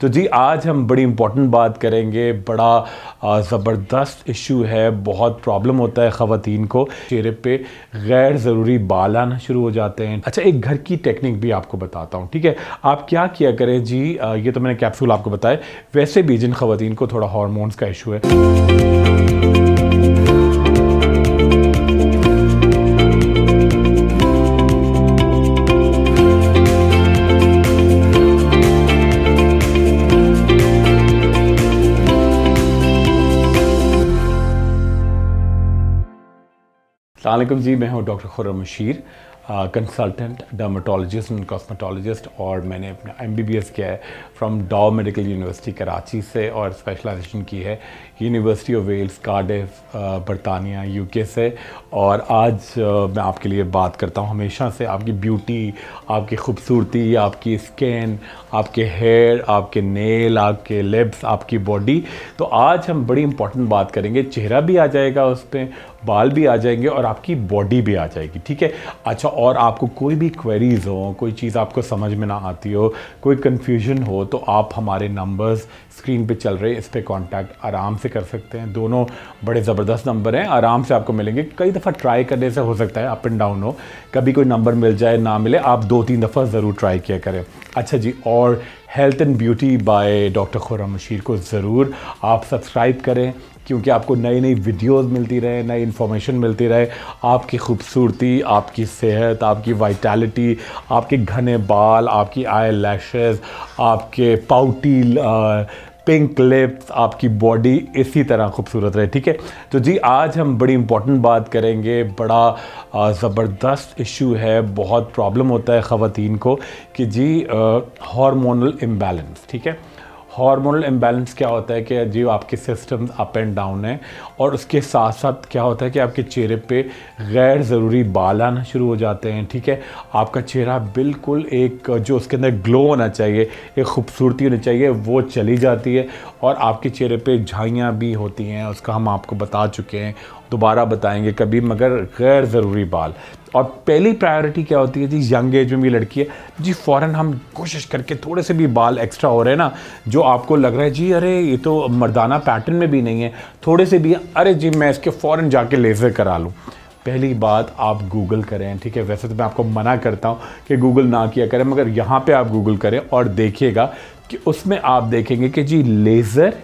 तो जी, आज हम बड़ी इंपॉर्टेंट बात करेंगे। बड़ा ज़बरदस्त इशू है। बहुत प्रॉब्लम होता है ख़वातीन को। चेहरे पे गैर ज़रूरी बाल आना शुरू हो जाते हैं। अच्छा एक घर की टेक्निक भी आपको बताता हूँ, ठीक है? आप क्या किया करें जी? ये तो मैंने कैप्सूल आपको बताया। वैसे भी जिन ख़वातीन को थोड़ा हॉर्मोन्स का इशू है। अल्लाम जी, मैं हूँ doctor Khurram Mashir consultant dermatologist and cosmetologist और मैंने अपना एम बी बी एस किया है from Dow medical university Karachi से और स्पेशलाइजेशन की है। यूनिवर्सिटी ऑफ़ वेल्स कार्डिफ बरतानिया यूके से। और आज uh, मैं आपके लिए बात करता हूँ हमेशा से। आपकी ब्यूटी आपकी खूबसूरती आपकी स्किन आपके हेयर आपके नेल आपके लिप्स आपकी बॉडी तो आज हम बड़ी इंपॉर्टेंट बात करेंगे। चेहरा भी आ जाएगा उस पर बाल भी आ जाएँगे और आपकी बॉडी भी आ जाएगी ठीक है? अच्छा और आपको कोई भी क्वेरीज हो कोई चीज़ आपको समझ में ना आती हो कोई कन्फ्यूज़न हो तो आप हमारे नंबर्स स्क्रीन पे चल रहे इस पर कॉन्टैक्ट आराम से कर सकते हैं। दोनों बड़े ज़बरदस्त नंबर हैं। आराम से आपको मिलेंगे। कई दफ़ा ट्राई करने से हो सकता है अप एंड डाउन हो। कभी कोई नंबर मिल जाए, ना मिले, आप दो तीन दफ़ा ज़रूर ट्राई किया करें। अच्छा जी, और health and beauty by doctor Khurram Mashir को ज़रूर आप सब्सक्राइब करें, क्योंकि आपको नई नई वीडियोस मिलती रहे, नई इन्फॉर्मेशन मिलती रहे। आपकी खूबसूरती, आपकी सेहत, आपकी वाइटलिटी आपके घने बाल, आपकी आई लैशेज़ आपके पाउटी पिंक लिप्स आपकी बॉडी इसी तरह खूबसूरत रहे, ठीक है? तो जी, आज हम बड़ी इंपॉर्टेंट बात करेंगे। बड़ा ज़बरदस्त इशू है, बहुत प्रॉब्लम होता है ख़वान को कि जी हार्मोनल इम्बैलेंस ठीक है? हार्मोनल इम्बैलेंस क्या होता है कि जो आपके सिस्टम अप एंड डाउन है, और उसके साथ साथ क्या होता है कि आपके चेहरे पे गैर ज़रूरी बाल आना शुरू हो जाते हैं, ठीक है? आपका चेहरा बिल्कुल एक, जो उसके अंदर ग्लो होना चाहिए, एक खूबसूरती होनी चाहिए, वो चली जाती है, और आपके चेहरे पे झाइयाँ भी होती हैं, उसका हम आपको बता चुके हैं दोबारा बताएँगे कभी, मगर गैर ज़रूरी बाल। और पहली प्रायोरिटी क्या होती है जी? यंग एज में भी लड़की है। जी फ़ौर हम कोशिश करके थोड़े से भी बाल एक्स्ट्रा हो रहे हैं ना, जो आपको लग रहा है, जी, अरे, ये तो मर्दाना पैटर्न में भी नहीं है। थोड़े से भी, अरे जी, मैं इसके फ़ौर जाके लेज़र करा लूँ। पहली बात आप गूगल करें, ठीक है? वैसे तो मैं आपको मना करता हूँ कि गूगल ना किया करें, मगर यहाँ पे आप गूगल करें और देखिएगा कि उसमें आप देखेंगे कि जी लेज़र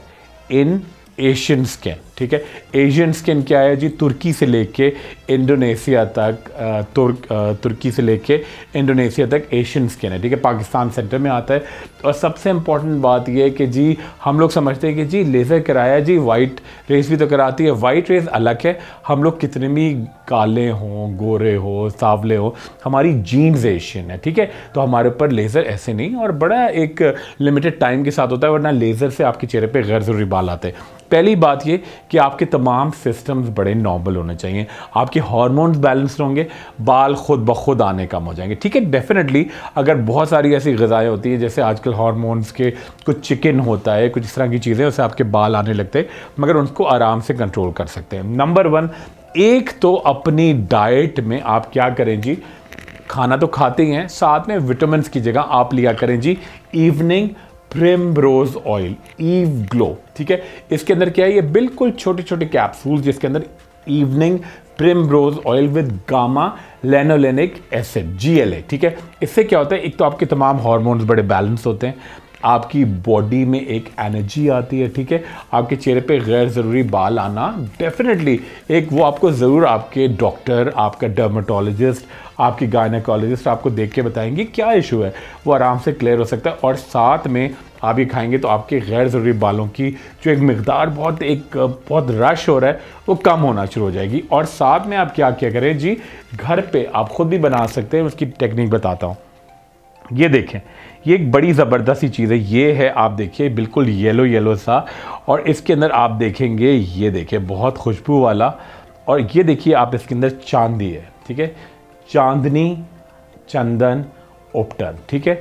इन एशियन स्किन ठीक है? एशियन स्किन क्या है जी? तुर्की से लेके इंडोनेशिया तक तुर्क तुर्की से लेके इंडोनेशिया तक एशियन स्किन है, ठीक है? पाकिस्तान सेंटर में आता है। और सबसे इंपॉर्टेंट बात यह है कि जी, हम लोग समझते हैं कि जी लेज़र कराया जी वाइट रेस भी तो कराती है। वाइट रेस अलग है। हम लोग कितने भी काले हों, गोरे हो, सावले हो, हमारी जीन्स एशियन है, ठीक है? तो हमारे ऊपर लेज़र ऐसे नहीं और बड़ा एक लिमिटेड टाइम के साथ होता है, वरना लेज़र से आपके चेहरे पर गैर ज़रूरी बाल आते हैं। पहली बात ये कि आपके तमाम सिस्टम्स बड़े नॉर्मल होने चाहिए। आपके हार्मोन्स बैलेंस्ड होंगे, बाल खुद ब खुद आने कम हो जाएँगे। ठीक है डेफिनेटली अगर बहुत सारी ऐसी गज़ाएँ होती हैं, जैसे आजकल हार्मोन्स के कुछ चिकन होता है, कुछ इस तरह की चीज़ें, उससे आपके बाल आने लगते हैं, मगर उनको आराम से कंट्रोल कर सकते हैं। नंबर वन एक तो अपनी डाइट में आप क्या करें जी? खाना तो खाते ही हैं, साथ में विटामिन की जगह आप लिया करें जी। Evening primrose oil Eve Glow ठीक है? इसके अंदर क्या है? ये बिल्कुल छोटे छोटे कैप्सूल जिसके अंदर evening primrose oil with gamma linolenic acid GLA ठीक है? इससे क्या होता है? एक तो आपके तमाम हॉर्मोन्स बड़े बैलेंस होते हैं। आपकी बॉडी में एक एनर्जी आती है, ठीक है? आपके चेहरे पे गैर ज़रूरी बाल आना डेफिनेटली एक वो आपको ज़रूर आपके डॉक्टर आपका डर्माटोलॉजिस्ट आपकी गायनाकोलॉजिस्ट आपको देख के बताएँगे क्या इशू है। वो आराम से क्लियर हो सकता है और साथ में आप ये खाएँगे तो आपके गैर ज़रूरी बालों की जो एक मकदार बहुत एक, बहुत रश हो रहा है, वो कम होना शुरू हो जाएगी। और साथ में आप क्या क्या करें जी, घर पे आप खुद भी बना सकते हैं, उसकी टेक्निक बताता हूँ। ये देखें ये एक बड़ी ज़बरदस्त चीज़ है। ये है, आप देखिए, बिल्कुल येलो येलो सा। और इसके अंदर आप देखेंगे, ये देखिए, बहुत खुशबू वाला। और ये देखिए, आप इसके अंदर चांदी है, ठीक है? चांदनी, चंदन ओपटन ठीक है?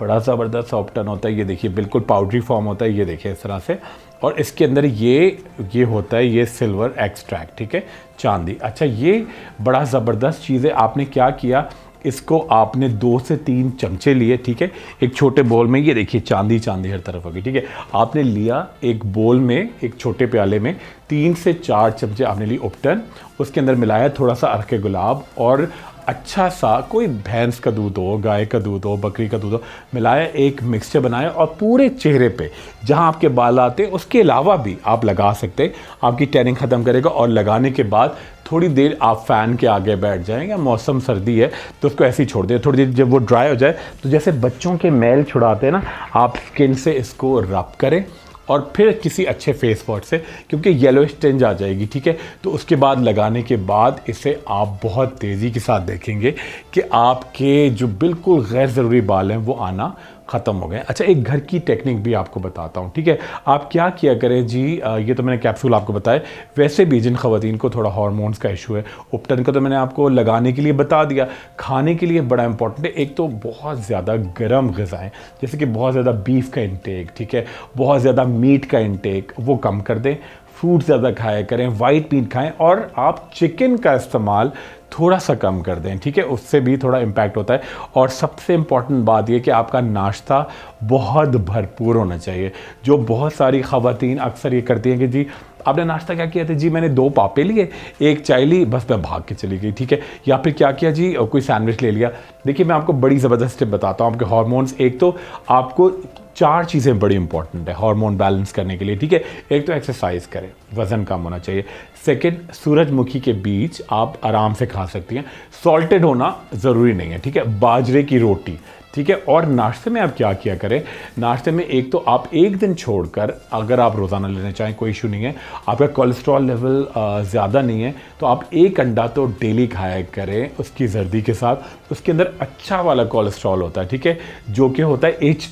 बड़ा ज़बरदस्त ऑप्टन होता है। ये देखिए, बिल्कुल पाउडरी फॉर्म होता है। ये देखिए, इस तरह से। और इसके अंदर ये ये होता है, ये सिल्वर एक्सट्रैक्ट ठीक है? चांदी। अच्छा ये बड़ा ज़बरदस्त चीज़ है। आपने क्या किया? इसको आपने दो से तीन चमचे लिए, ठीक है? एक छोटे बोल में, ये देखिए, चांदी चांदी हर तरफ़ होगी ठीक है? आपने लिया एक बोल में, एक छोटे प्याले में, तीन से चार चमचे आपने लिए उपटन, उसके अंदर मिलाया थोड़ा सा अरके गुलाब और अच्छा सा कोई भैंस का दूध हो, गाय का दूध हो, बकरी का दूध हो मिलाया एक मिक्सचर बनाया और पूरे चेहरे पे, जहाँ आपके बाल आते हैं, उसके अलावा भी आप लगा सकते आपकी टैनिंग ख़त्म करेगा और लगाने के बाद थोड़ी देर आप फ़ैन के आगे बैठ जाएँ, या मौसम सर्दी है तो उसको ऐसे ही छोड़ दें। थोड़ी देर जब वो ड्राई हो जाए तो जैसे बच्चों के मैल छुड़ाते हैं ना, आप स्किन से इसको रब करें। और फिर किसी अच्छे फेस वॉश से, क्योंकि येलो स्टेंज आ जाएगी, ठीक है? तो उसके बाद लगाने के बाद इसे आप बहुत तेज़ी के साथ देखेंगे कि आपके जो बिल्कुल गैर ज़रूरी बाल हैं, वो आना ख़त्म हो गए। अच्छा एक घर की टेक्निक भी आपको बताता हूँ, ठीक है? आप क्या किया करें? जी ये तो मैंने कैप्सूल आपको बताया। वैसे भी जिन खवतिन को थोड़ा हार्मोन्स का इशू है उपटन का तो मैंने आपको लगाने के लिए बता दिया। खाने के लिए बड़ा इंपॉर्टेंट है। एक तो बहुत ज़्यादा गर्म गज़ाएँ, जैसे कि बहुत ज़्यादा बीफ का इंटेक ठीक है? बहुत ज़्यादा मीट का इंटेक वो कम कर दें। फ्रूट ज़्यादा खाया करें वाइट मीट खाएँ और आप चिकन का इस्तेमाल थोड़ा सा कम कर दें, ठीक है? उससे भी थोड़ा इम्पैक्ट होता है। और सबसे इंपॉर्टेंट बात यह कि आपका नाश्ता बहुत भरपूर होना चाहिए। जो बहुत सारी ख़वातीन अक्सर ये करती हैं कि जी, आपने नाश्ता क्या किया था? जी, मैंने दो पापे लिए। एक चाय ली, बस मैं भाग के चली गई, ठीक है? या फिर क्या किया जी? कोई सैंडविच ले लिया। देखिए, मैं आपको बड़ी ज़बरदस्त टिप बताता हूँ। आपके हार्मोन्स एक तो आपको चार चीज़ें बड़ी इंपॉर्टेंट है हार्मोन बैलेंस करने के लिए, ठीक है? एक तो एक्सरसाइज करें, वज़न कम होना चाहिए। सेकंड सूरजमुखी के बीज आप आराम से खा सकती हैं। सॉल्टेड होना ज़रूरी नहीं है, ठीक है? बाजरे की रोटी, ठीक है? और नाश्ते में आप क्या किया करें? नाश्ते में एक तो आप एक दिन छोड़कर, अगर आप रोज़ाना लेना चाहें कोई इशू नहीं है। आपका कोलेस्ट्रॉल लेवल ज़्यादा नहीं है तो आप एक अंडा तो डेली खाया करें उसकी जर्दी के साथ। उसके अंदर अच्छा वाला कोलेस्ट्रॉल होता है, ठीक है? जो कि होता है H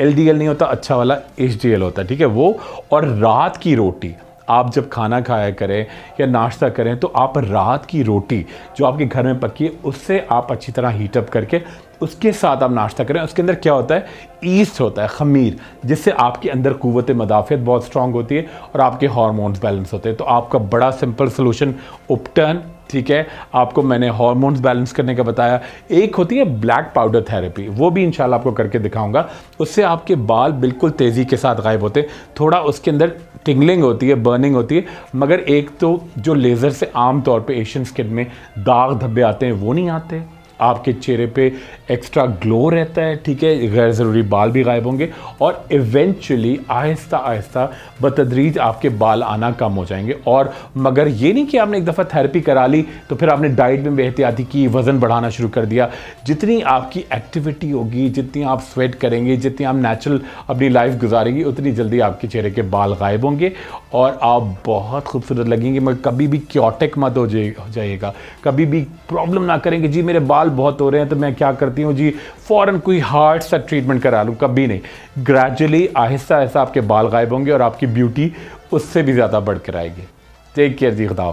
L L D L नहीं होता अच्छा वाला एच डी एल होता है ठीक है? वो और रात की रोटी, आप जब खाना खाया करें या नाश्ता करें तो आप रात की रोटी जो आपके घर में पकी है, उससे आप अच्छी तरह हीटअप करके उसके साथ आप नाश्ता करें। उसके अंदर क्या होता है? ईस्ट होता है, खमीर, जिससे आपके अंदर कुत मदाफियत बहुत स्ट्रांग होती है और आपके हार्मोन्स बैलेंस होते हैं। तो आपका बड़ा सिंपल सोलूशन उपटर्न ठीक है? आपको मैंने हार्मोन्स बैलेंस करने का बताया। एक होती है ब्लैक पाउडर थेरेपी वो भी इंशाल्लाह आपको करके दिखाऊँगा। उससे आपके बाल बिल्कुल तेज़ी के साथ गायब होते हैं। थोड़ा उसके अंदर टिंगलिंग होती है बर्निंग होती है, मगर एक तो जो लेज़र से आम तौर पे एशियन स्किन में दाग धब्बे आते हैं, वो नहीं आते। आपके चेहरे पे एक्स्ट्रा ग्लो रहता है, ठीक है? गैर ज़रूरी बाल भी गायब होंगे और इवेंचुअली आहिस्ता आहिस्ता बतदरीज आपके बाल आना कम हो जाएँगे। और मगर ये नहीं कि आपने एक दफ़ा थेरेपी करा ली तो फिर आपने डाइट में बेहतियाती की वज़न बढ़ाना शुरू कर दिया। जितनी आपकी एक्टिविटी होगी, जितनी आप स्वेट करेंगे, जितनी आप नेचुरल अपनी लाइफ गुजारेंगी, उतनी जल्दी आपके चेहरे के बाल गायब होंगे और आप बहुत खूबसूरत लगेंगे। मगर कभी भी क्योटिक मत हो जाइएगा। कभी भी प्रॉब्लम ना करेंगे, जी, मेरे बाल बहुत हो रहे हैं तो मैं क्या करती हूँ जी, फ़ौरन कोई हार्ट सा ट्रीटमेंट करा लूँ, कभी नहीं। ग्रेजुअली आहिस्ता आहिस्ता आपके बाल गायब होंगे और आपकी ब्यूटी उससे भी ज़्यादा बढ़ कर आएगी। टेक केयर जी, खुदा